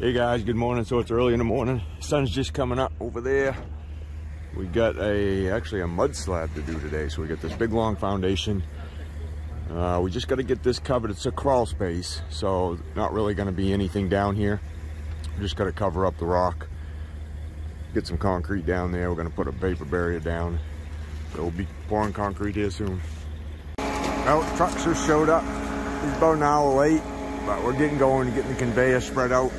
Hey guys, good morning. So it's early in the morning. Sun's just coming up over there. We got a actually a mud slab to do today. So we got this big long foundation. Uh, we just got to get this covered. It's a crawl space, so not really going to be anything down here. We just got to cover up the rock. Get some concrete down there. We're going to put a vapor barrier down. So we'll be pouring concrete here soon. Well, trucks just showed up. It's about an hour late, but we're getting going getting the conveyor spread out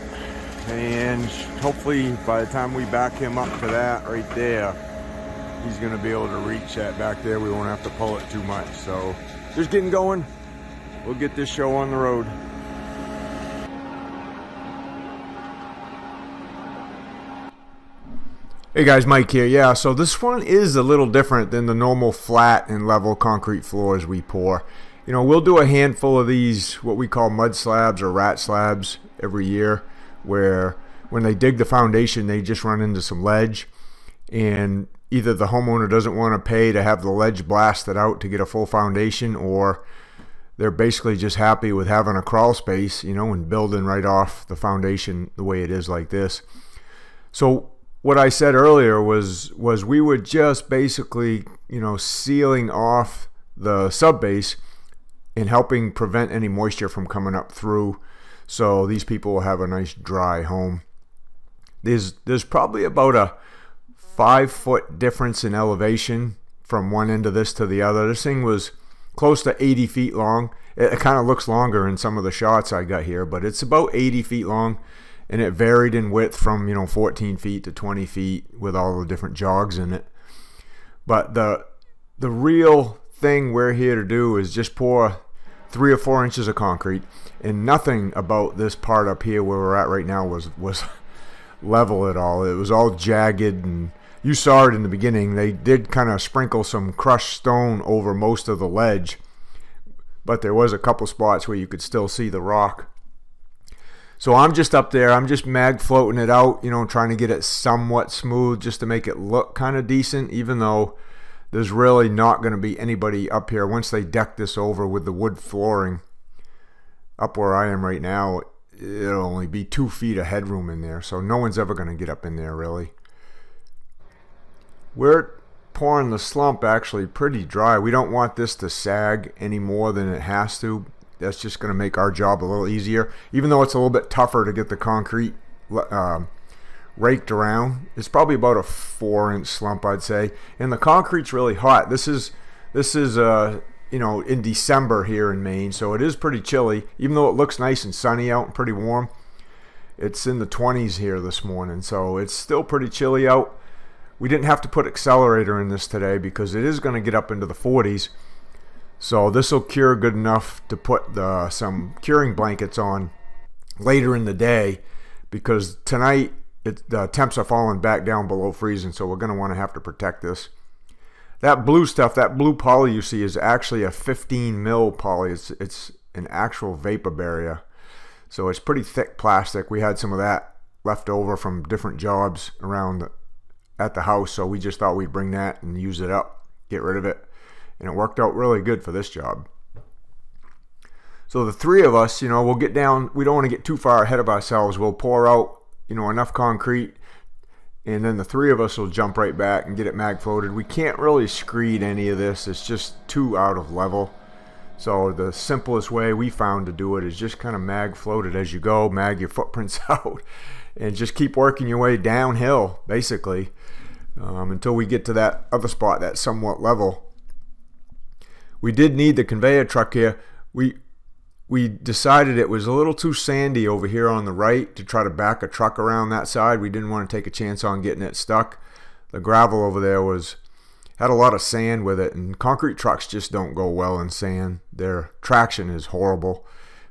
and hopefully by the time we back him up to that right there he's going to be able to reach that back there. We won't have to pull it too much. So just getting going. We'll get this show on the road. Hey guys, Mike here. Yeah, so this one is a little different than the normal flat and level concrete floors we pour. You know, we'll do a handful of these, what we call mud slabs or rat slabs every year where when they dig the foundation, they just run into some ledge, and either the homeowner doesn't want to pay to have the ledge blasted out to get a full foundation, or they're basically just happy with having a crawl space, you know, and building right off the foundation the way it is like this. So what I said earlier was was we were just basically, you know, sealing off the sub base and helping prevent any moisture from coming up through so these people will have a nice dry home. There's, there's probably about a five foot difference in elevation from one end of this to the other. This thing was close to 80 feet long. It, it kind of looks longer in some of the shots I got here, but it's about 80 feet long and it varied in width from, you know, 14 feet to 20 feet with all the different jogs in it. But the, the real thing we're here to do is just pour three or four inches of concrete, and nothing about this part up here where we're at right now was was level at all. It was all jagged, and you saw it in the beginning. They did kind of sprinkle some crushed stone over most of the ledge, but there was a couple spots where you could still see the rock. So I'm just up there. I'm just mag floating it out, you know, trying to get it somewhat smooth just to make it look kind of decent, even though there's really not going to be anybody up here. Once they deck this over with the wood flooring up where I am right now it'll only be two feet of headroom in there. So no one's ever going to get up in there really. We're pouring the slump actually pretty dry. We don't want this to sag any more than it has to. That's just going to make our job a little easier. Even though it's a little bit tougher to get the concrete uh, raked around. It's probably about a four inch slump, I'd say. And the concrete's really hot. This is this is uh you know in December here in Maine, so it is pretty chilly. Even though it looks nice and sunny out and pretty warm, it's in the 20s here this morning, so it's still pretty chilly out. We didn't have to put accelerator in this today because it is going to get up into the 40s. So this will cure good enough to put the, some curing blankets on later in the day because tonight it, the temps are falling back down below freezing, so we're going to want to have to protect this. That blue stuff, that blue poly you see is actually a 15 mil poly. It's, it's an actual vapor barrier. So it's pretty thick plastic. We had some of that left over from different jobs around at the house, so we just thought we'd bring that and use it up, get rid of it. And it worked out really good for this job. So the three of us, you know, we'll get down, we don't want to get too far ahead of ourselves. We'll pour out you know, enough concrete and then the three of us will jump right back and get it mag floated. We can't really screed any of this. It's just too out of level. So the simplest way we found to do it is just kind of mag float it as you go, mag your footprints out, and just keep working your way downhill, basically, um, until we get to that other spot that's somewhat level. We did need the conveyor truck here. We we decided it was a little too sandy over here on the right to try to back a truck around that side. We didn't want to take a chance on getting it stuck. The gravel over there was had a lot of sand with it, and concrete trucks just don't go well in sand. Their traction is horrible.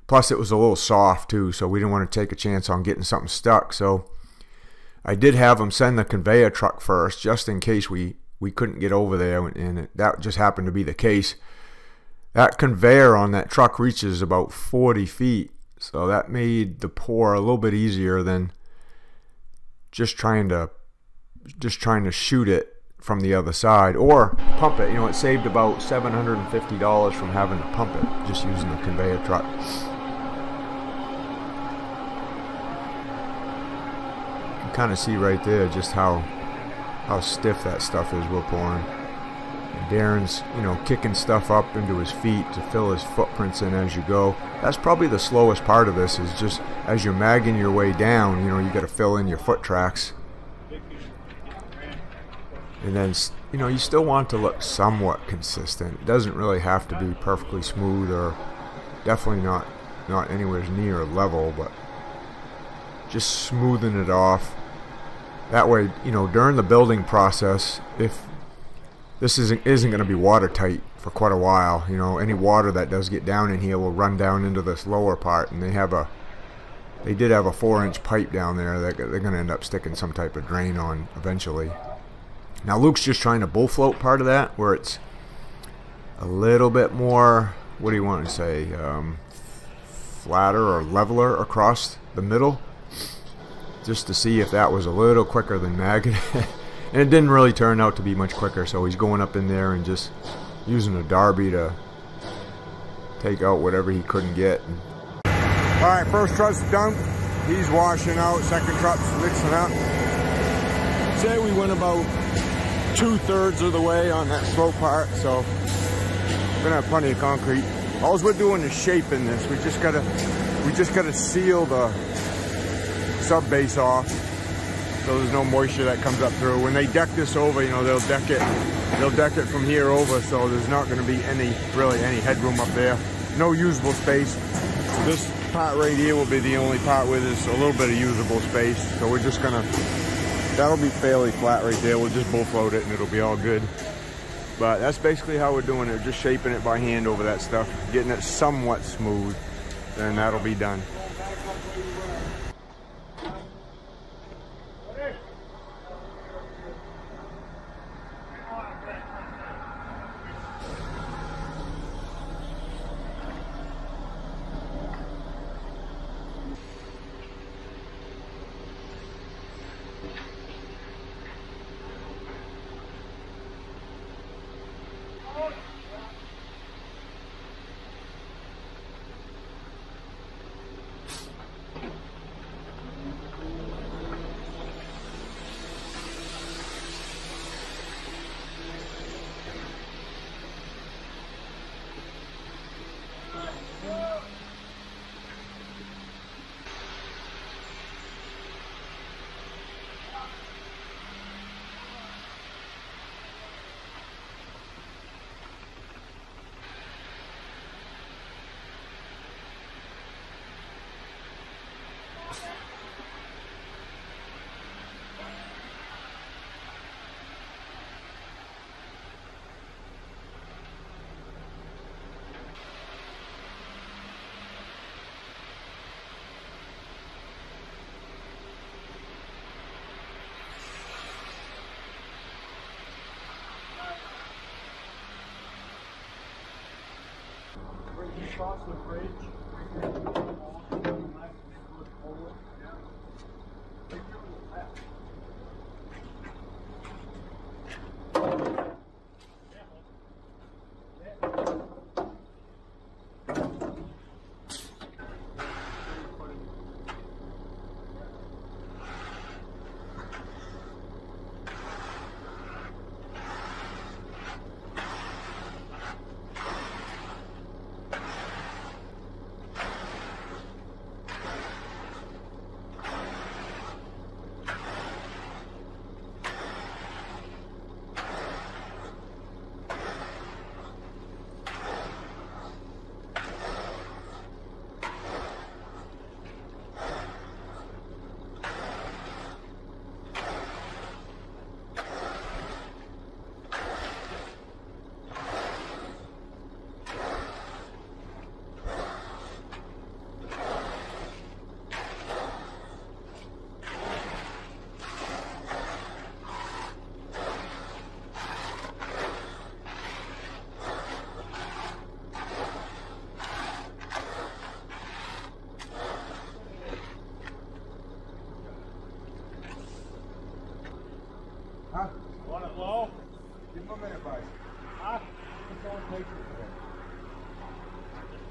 Plus, it was a little soft too, so we didn't want to take a chance on getting something stuck. So I did have them send the conveyor truck first, just in case we we couldn't get over there, and it, that just happened to be the case. That conveyor on that truck reaches about 40 feet, so that made the pour a little bit easier than just trying to just trying to shoot it from the other side or pump it. You know, it saved about $750 from having to pump it just using the conveyor truck. You can kind of see right there just how how stiff that stuff is we're pouring. Darren's, you know, kicking stuff up into his feet to fill his footprints in as you go. That's probably the slowest part of this is just as you're magging your way down, you know, you got to fill in your foot tracks. And then, you know, you still want to look somewhat consistent. It doesn't really have to be perfectly smooth or definitely not not anywhere near level, but just smoothing it off. That way, you know, during the building process, if this isn't isn't going to be watertight for quite a while, you know, any water that does get down in here will run down into this lower part, and they have a they did have a four-inch pipe down there that they're going to end up sticking some type of drain on eventually. Now Luke's just trying to bull float part of that, where it's a little bit more. What do you want to say? Um, flatter or leveler across the middle just to see if that was a little quicker than maggot and it didn't really turn out to be much quicker so he's going up in there and just using a Darby to take out whatever he couldn't get. All right first truck's done he's washing out. Second truck's mixing up. Say we went about two-thirds of the way on that slope part so we're gonna have plenty of concrete. All we're doing is shaping this. We just gotta, we just gotta seal the sub base off so there's no moisture that comes up through. When they deck this over, you know, they'll deck it, they'll deck it from here over so there's not gonna be any, really any headroom up there. No usable space. This part right here will be the only part where there's a little bit of usable space. So we're just gonna, that'll be fairly flat right there. We'll just bull float it and it'll be all good. But that's basically how we're doing it, just shaping it by hand over that stuff, getting it somewhat smooth, then that'll be done. Across the bridge. Huh? Want it low? Give him a minute, buddy. Huh? Keep going patient with it.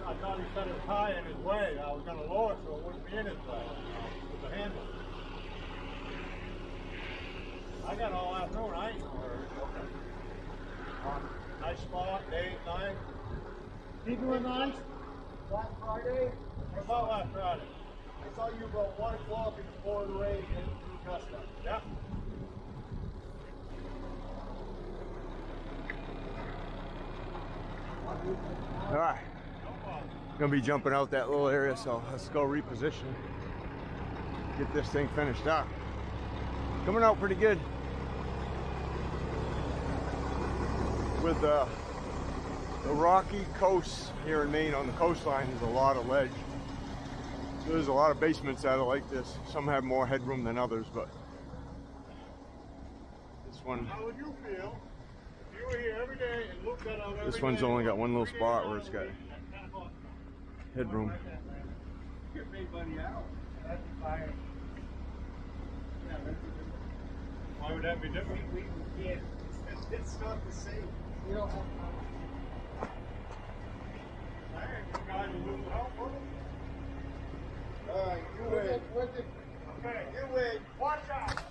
I thought he set it high in his way. I was gonna lower it so it wouldn't be in his way with the handle. All afternoon. I ain't worried. Nice spot, day, nine. You doing nice? Last Friday, What about last Friday? I saw you about one o'clock before the rain in Augusta. Yeah. All right, gonna be jumping out that little area, so let's go reposition. Get this thing finished up. Coming out pretty good. With uh, the rocky coasts here in Maine on the coastline, there's a lot of ledge. There's a lot of basements that are like this. Some have more headroom than others, but this one How would you feel if you were here every day and looked at out every This one's day, only got one little spot where it's got week, at 10 o'clock? headroom. Get made out. Why would that be different? We, we can't, it's, it's not the same. We don't have time. Hey, you guys will lose help with it. All right, you win. Okay. You win. Watch out.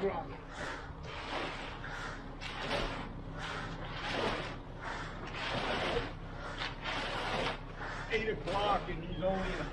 God. Eight o'clock and he's only in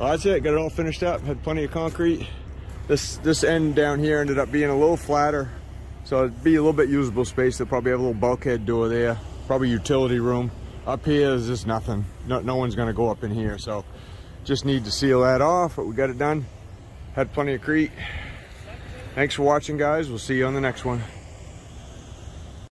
Well, that's it. Got it all finished up. Had plenty of concrete. This this end down here ended up being a little flatter So it'd be a little bit usable space. They'll probably have a little bulkhead door there. Probably utility room. Up here is just nothing. No, no one's gonna go up in here. So just need to seal that off, but we got it done. Had plenty of crete. Thanks for watching, guys. We'll see you on the next one.